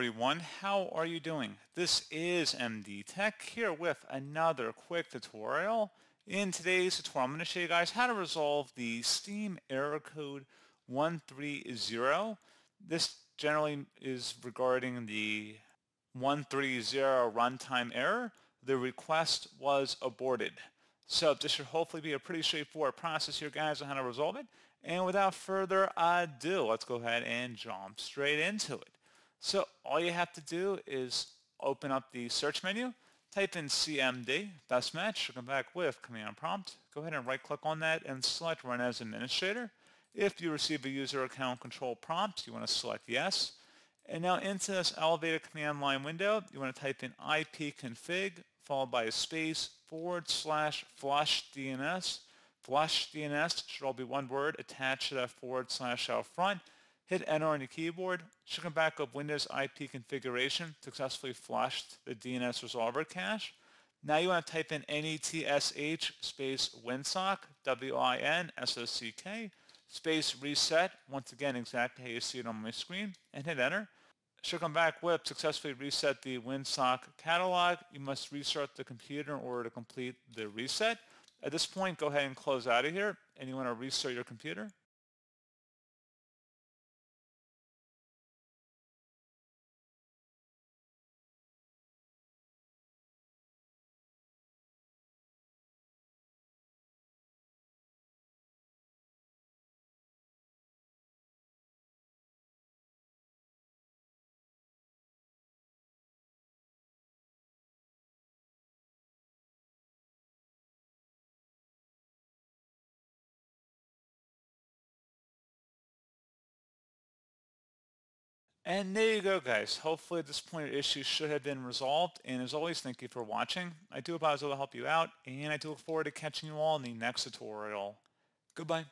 everyone, how are you doing? This is MD Tech here with another quick tutorial. In today's tutorial, I'm going to show you guys how to resolve the Steam error code 130. This generally is regarding the 130 runtime error. The request was aborted. So this should hopefully be a pretty straightforward process here, guys, on how to resolve it. And without further ado, let's go ahead and jump straight into it. So all you have to do is open up the search menu, type in CMD, best match, come back with command prompt. Go ahead and right click on that and select run as administrator. If you receive a user account control prompt, you want to select yes. And now into this elevated command line window, you want to type in ipconfig followed by a space forward slash flush DNS. Flush DNS should all be one word attached to that forward slash out front. Hit enter on your keyboard. Should come back up Windows IP configuration. Successfully flushed the DNS resolver cache. Now you want to type in netsh space winsock, W-I-N-S-O-C-K, space reset, once again exactly how you see it on my screen, and hit enter. Should come back with successfully reset the WinSock catalog. You must restart the computer in order to complete the reset. At this point, go ahead and close out of here, and you want to restart your computer. And there you go, guys. Hopefully at this pointer issue should have been resolved. And as always, thank you for watching. I do hope I was able to help you out, and I do look forward to catching you all in the next tutorial. Goodbye.